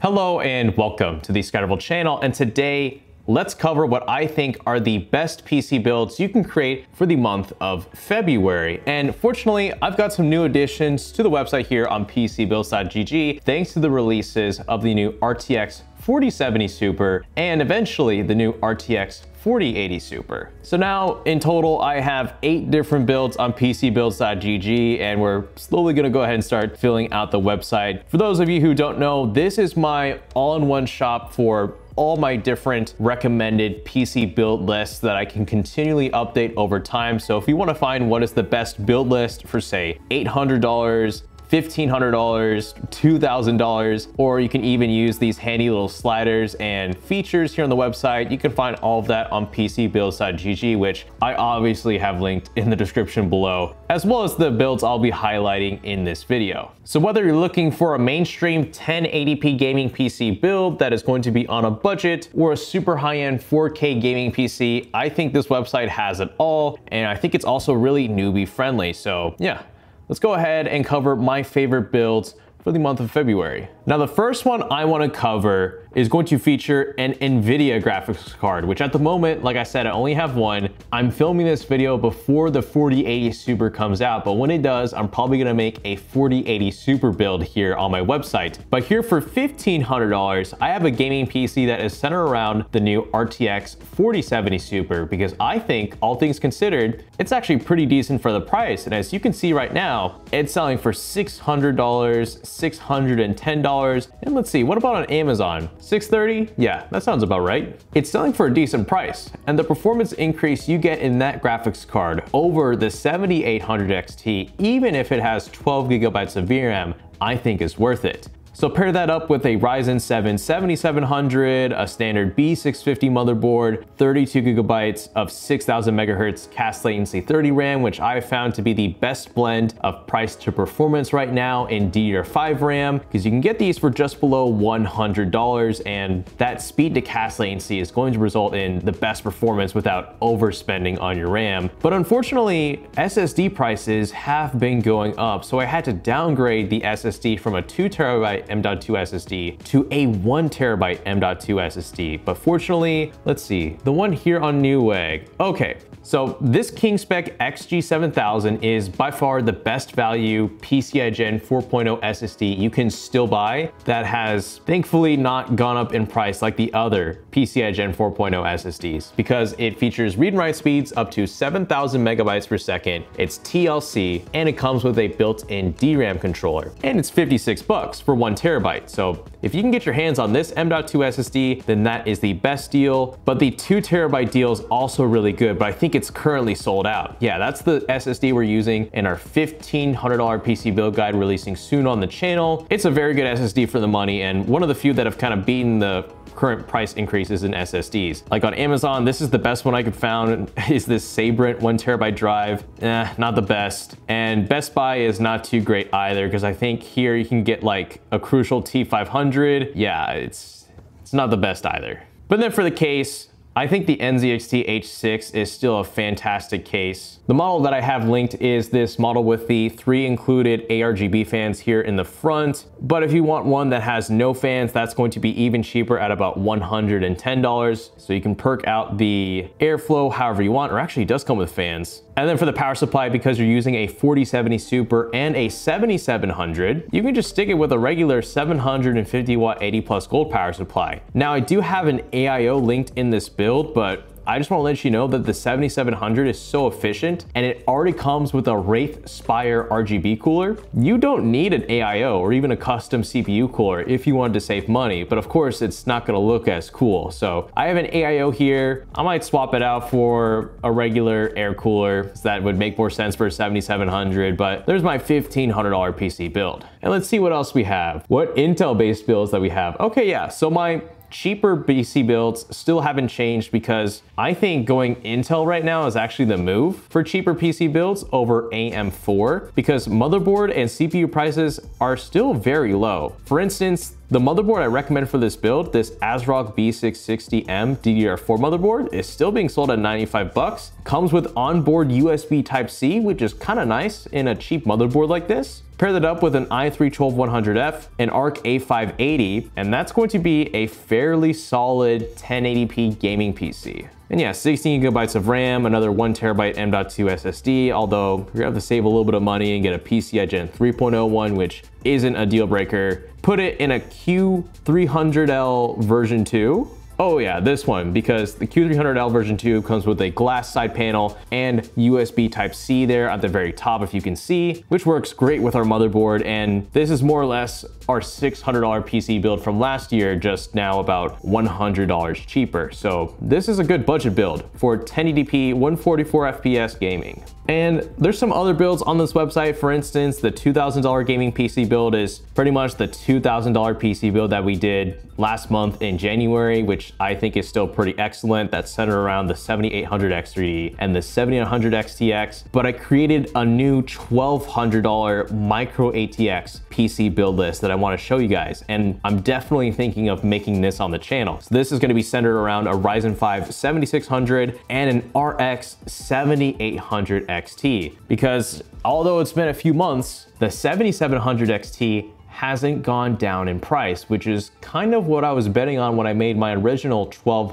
Hello and welcome to the ScatterVolt channel and today let's cover what I think are the best PC builds you can create for the month of February. And fortunately, I've got some new additions to the website here on PCBuilds.gg thanks to the releases of the new RTX 4070 Super and eventually the new RTX 4080 Super. So now in total, I have eight different builds on PCBuilds.gg and we're slowly gonna go ahead and start filling out the website. For those of you who don't know, this is my all-in-one shop for all my different recommended PC build lists that I can continually update over time. So if you wanna find what is the best build list for say $800, $1,500, $2,000, or you can even use these handy little sliders and features here on the website. You can find all of that on PCBuilds.gg, which I obviously have linked in the description below, as well as the builds I'll be highlighting in this video. So whether you're looking for a mainstream 1080p gaming PC build that is going to be on a budget or a super high-end 4K gaming PC, I think this website has it all. And I think it's also really newbie friendly. So yeah, let's go ahead and cover my favorite builds for the month of February. Now, the first one I wanna cover is going to feature an NVIDIA graphics card, which at the moment, like I said, I only have one. I'm filming this video before the 4080 Super comes out, but when it does, I'm probably gonna make a 4080 Super build here on my website. But here for $1,500, I have a gaming PC that is centered around the new RTX 4070 Super because I think, all things considered, it's actually pretty decent for the price. And as you can see right now, it's selling for $600, $610. And let's see, what about on Amazon? 630? Yeah, that sounds about right. It's selling for a decent price, and the performance increase you get in that graphics card over the 7800 XT, even if it has 12 gigabytes of VRAM, I think is worth it. So pair that up with a Ryzen 7 7700, a standard B650 motherboard, 32 gigabytes of 6000 megahertz CAS latency 30 RAM, which I found to be the best blend of price to performance right now in DDR5 RAM, because you can get these for just below $100, and that speed to CAS latency is going to result in the best performance without overspending on your RAM. But unfortunately, SSD prices have been going up, so I had to downgrade the SSD from a 2 terabyte M.2 SSD to a one terabyte M.2 SSD. But fortunately, let's see, the one here on Newegg. Okay, so this KingSpec XG7000 is by far the best value PCI Gen 4.0 SSD you can still buy that has thankfully not gone up in price like the other PCI Gen 4.0 SSDs because it features read and write speeds up to 7,000 megabytes per second, it's TLC, and it comes with a built-in DRAM controller. And it's 56 bucks for one terabyte. So if you can get your hands on this M.2 SSD, then that is the best deal. But the two terabyte deal is also really good, but I think it's currently sold out. Yeah, that's the SSD we're using in our $1,500 PC build guide releasing soon on the channel. It's a very good SSD for the money and one of the few that have kind of beaten the current price increases in SSDs. Like on Amazon, this is the best one I could found is this Sabrent one terabyte drive. Eh, not the best. And Best Buy is not too great either because I think here you can get like a Crucial T500. Yeah, it's, it's not the best either. But then for the case, I think the NZXT H6 is still a fantastic case. The model that I have linked is this model with the three included ARGB fans here in the front. But if you want one that has no fans, that's going to be even cheaper at about $110. So you can perk out the airflow however you want, or actually it does come with fans. And then for the power supply, because you're using a 4070 Super and a 7700, you can just stick it with a regular 750 watt 80 plus gold power supply. Now I do have an AIO linked in this build, but I just want to let you know that the 7700 is so efficient and it already comes with a Wraith Spire RGB cooler. You don't need an AIO or even a custom CPU cooler if you wanted to save money, but of course it's not going to look as cool. So I have an AIO here. I might swap it out for a regular air cooler so that would make more sense for a 7700, but there's my $1,500 PC build. And let's see what else we have. What Intel based builds that we have. Okay, yeah, so my cheaper PC builds still haven't changed because I think going Intel right now is actually the move for cheaper PC builds over AM4 because motherboard and CPU prices are still very low. For instance, the motherboard I recommend for this build, this ASRock B660M DDR4 motherboard, is still being sold at 95 bucks. Comes with onboard USB Type-C, which is kind of nice in a cheap motherboard like this. Pair that up with an i3-12100F, an ARC A580, and that's going to be a fairly solid 1080p gaming PC. And yeah, 16 gigabytes of RAM, another one terabyte M.2 SSD, although you're gonna have to save a little bit of money and get a PCI Gen 3.0 one, which isn't a deal breaker. Put it in a Q300L version 2, Oh yeah, this one, because the Q300L version 2 comes with a glass side panel and USB Type-C there at the very top if you can see, which works great with our motherboard. And this is more or less our $600 PC build from last year, just now about $100 cheaper. So this is a good budget build for 1080p 144 FPS gaming. And there's some other builds on this website. For instance, the $2,000 gaming PC build is pretty much the $2,000 PC build that we did last month in January, which I think is still pretty excellent. That's centered around the 7800X3D and the 7900 XTX. But I created a new $1,200 micro ATX PC build list that I want to show you guys. And I'm definitely thinking of making this on the channel. So this is going to be centered around a Ryzen 5 7600 and an RX 7800 XT. Because although it's been a few months, the 7700 XT hasn't gone down in price, which is kind of what I was betting on when I made my original $1,200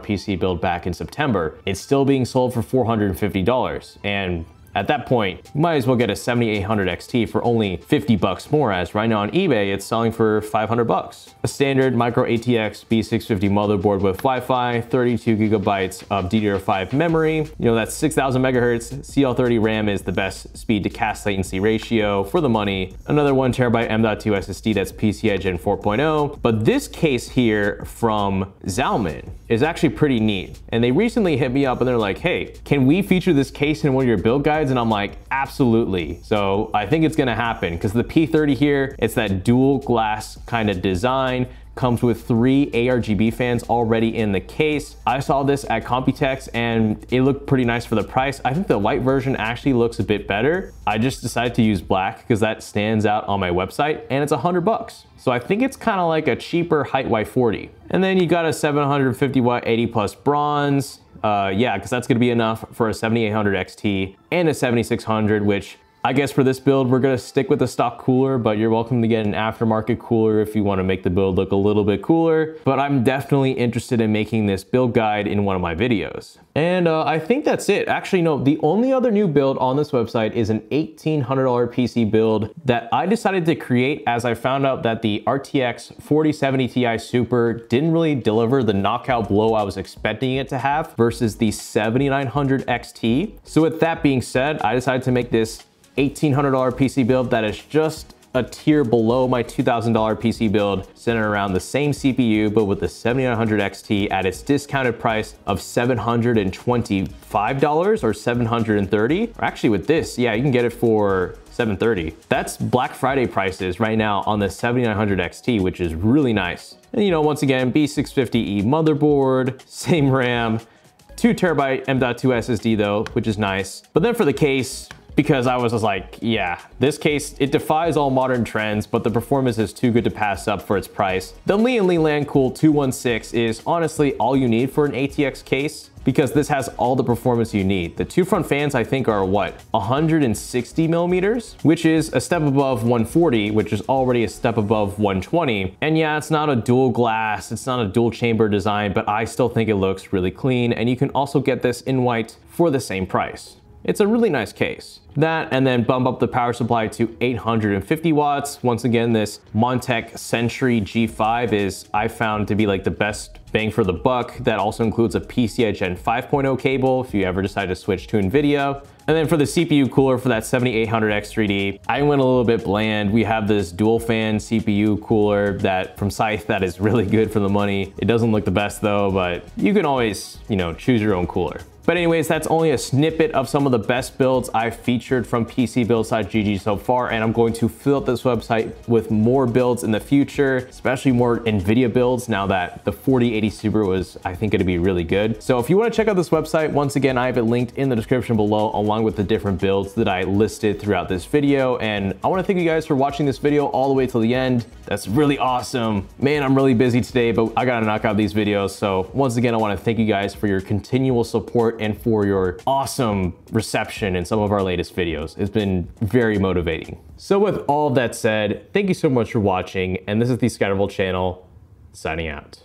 PC build back in September. It's still being sold for $450. And at that point, you might as well get a 7800 XT for only 50 bucks more as right now on eBay, it's selling for 500 bucks. A standard micro ATX B650 motherboard with Wi-Fi, 32 gigabytes of DDR5 memory. You know, that's 6000 megahertz. CL30 RAM is the best speed to CAS latency ratio for the money. Another one terabyte M.2 SSD that's PCI Gen 4.0. But this case here from Zalman is actually pretty neat. And they recently hit me up and they're like, hey, can we feature this case in one of your build guides? Guides? And I'm like, absolutely. So I think it's gonna happen because the P30 here, it's that dual glass kind of design comes with three ARGB fans already in the case. I saw this at Computex and it looked pretty nice for the price. I think the white version actually looks a bit better. I just decided to use black because that stands out on my website and it's a hundred bucks. So I think it's kind of like a cheaper Hyte Y40. And then you got a 750 watt 80 plus bronze. Uh, yeah, because that's gonna be enough for a 7800 XT and a 7600, which I guess for this build, we're gonna stick with the stock cooler, but you're welcome to get an aftermarket cooler if you wanna make the build look a little bit cooler. But I'm definitely interested in making this build guide in one of my videos. And uh, I think that's it. Actually, no, the only other new build on this website is an $1,800 PC build that I decided to create as I found out that the RTX 4070 Ti Super didn't really deliver the knockout blow I was expecting it to have versus the 7900 XT. So with that being said, I decided to make this $1,800 PC build that is just a tier below my $2,000 PC build centered around the same CPU but with the 7900 XT at its discounted price of $725 or 730. or actually with this yeah you can get it for 730 that's Black Friday prices right now on the 7900 XT which is really nice and you know once again B650E motherboard same RAM 2 terabyte M.2 SSD though, which is nice. But then for the case, because I was just like, yeah, this case, it defies all modern trends, but the performance is too good to pass up for its price. The Li & Li Landcool 216 is honestly all you need for an ATX case because this has all the performance you need. The two front fans I think are what, 160 millimeters, which is a step above 140, which is already a step above 120. And yeah, it's not a dual glass, it's not a dual chamber design, but I still think it looks really clean. And you can also get this in white for the same price. It's a really nice case. That and then bump up the power supply to 850 watts. Once again, this Montech Century G5 is I found to be like the best bang for the buck. That also includes a PCI Gen 5.0 cable if you ever decide to switch to NVIDIA. And then for the CPU cooler for that 7800X3D, I went a little bit bland. We have this dual fan CPU cooler that from Scythe that is really good for the money. It doesn't look the best though, but you can always, you know, choose your own cooler. But anyways, that's only a snippet of some of the best builds I've featured from PCBuild.gg so far, and I'm going to fill up this website with more builds in the future, especially more NVIDIA builds now that the 4080 Super was, I think, gonna be really good. So if you wanna check out this website, once again, I have it linked in the description below, along with the different builds that I listed throughout this video. And I wanna thank you guys for watching this video all the way till the end. That's really awesome. Man, I'm really busy today, but I gotta knock out these videos. So once again, I wanna thank you guys for your continual support and for your awesome reception in some of our latest videos. It's been very motivating. So with all that said, thank you so much for watching, and this is the ScatterVolt channel, signing out.